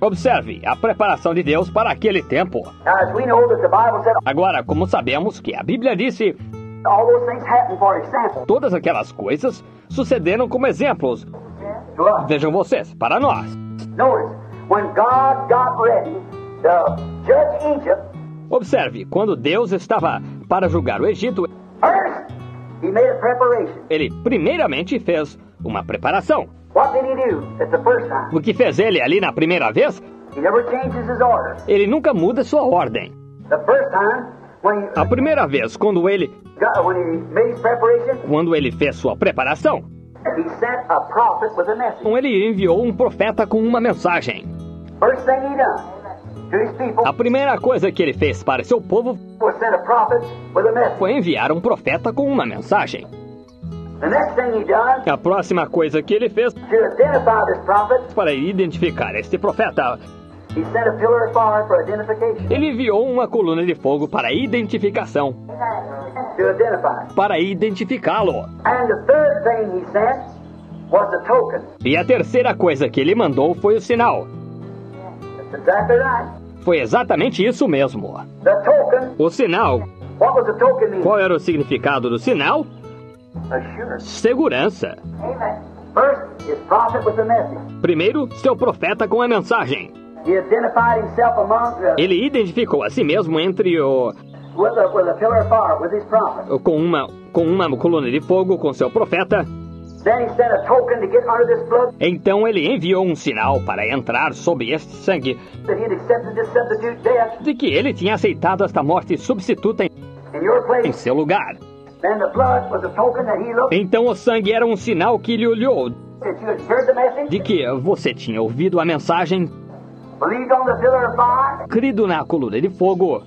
Observe a preparação de Deus para aquele tempo. Agora, como sabemos que a Bíblia disse, all those things happen for example todas aquelas coisas sucederam como exemplos. Vejam vocês, para nós. Observe, quando Deus estava para julgar o Egito, ele primeiramente fez uma preparação. O que fez ele ali na primeira vez? Ele nunca muda sua ordem. A primeira vez, quando ele, quando ele fez sua preparação, então ele enviou um profeta com uma mensagem. A primeira coisa que ele fez para seu povo foi enviar um profeta com uma mensagem. A próxima coisa que ele fez para identificar este profeta, He sent a pillar of fire for identification. ele enviou uma coluna de fogo para identificação, para identificá-lo. E a terceira coisa que ele mandou foi o sinal. Foi exatamente isso mesmo. The token. O sinal. What was the token mean? Qual era o significado do sinal? Segurança. Primeiro, seu profeta com a mensagem. Ele identificou a si mesmo entre o com uma com uma coluna de fogo com seu profeta. Então ele enviou um sinal para entrar sob este sangue de que ele tinha aceitado esta morte substituta em em seu lugar. Then the blood was a token that he looked. Então o sangue era um sinal que lhe olhou. De que você tinha ouvido a mensagem, crido na coluna de fogo?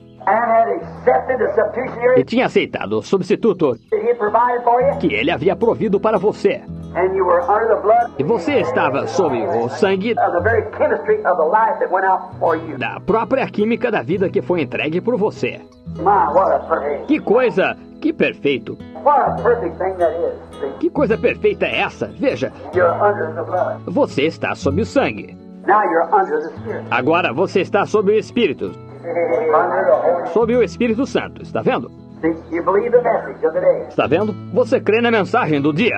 E tinha aceitado o substituto que ele havia provido para você. E você estava sob o sangue da própria química da vida que foi entregue por você. Que coisa, que perfeito. Que coisa perfeita é essa? Veja, você está sob o sangue. Agora você está sob o Espírito, sob o Espírito Santo. Está vendo? Está vendo? Você crê na mensagem do dia.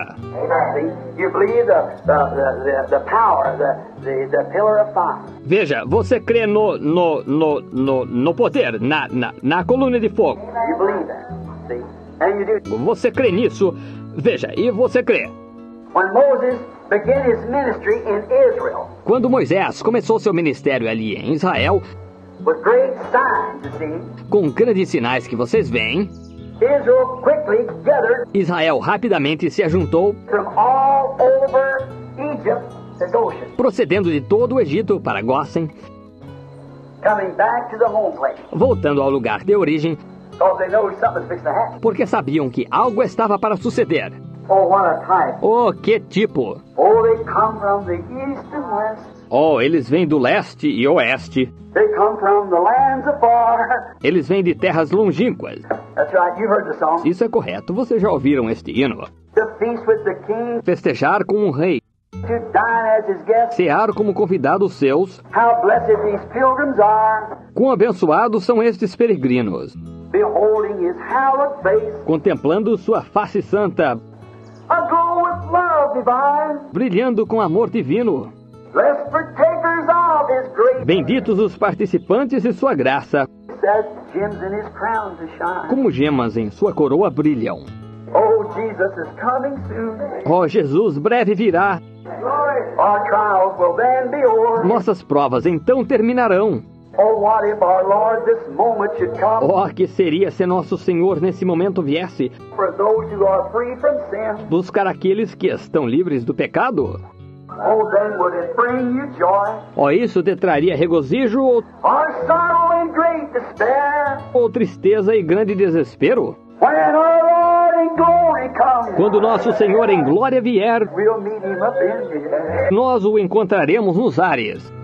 Of fire. Veja, você crê no, no, no, no, no poder, na, na, na coluna de fogo. Você crê nisso. Veja, e você crê. Quando Moisés começou seu ministério ali em Israel, with great signs, you see, com grandes sinais que vocês veem, Israel rapidamente se ajuntou, from all over Egypt to Goshen, procedendo de todo o Egito para Gósen, coming back to the home place. voltando ao lugar de origem, porque sabiam que algo estava para suceder. Oh, what a type. Oh, que tipo! Oh. Oh, eles vêm do leste e oeste, They come from the lands afar. eles vêm de terras longínquas. That's right, you heard the song. Isso é correto, vocês já ouviram este hino. To feast with the king, Festejar com um rei, to dine as his guest. cear como convidados seus, How blessed these pilgrims are, quão abençoados são estes peregrinos, contemplando sua face santa, brilhando com amor divino. Blessed Benditos os participantes de sua graça, como gemas em sua coroa brilham. Oh, Jesus breve virá, nossas provas então terminarão. Oh, que seria se nosso Senhor nesse momento viesse? Buscar aqueles que estão livres do pecado? Oh, then would it bring you joy? Ó, isso te traria regozijo ou, ou tristeza e grande desespero? Quando nosso Senhor em glória vier, nós o encontraremos nos ares.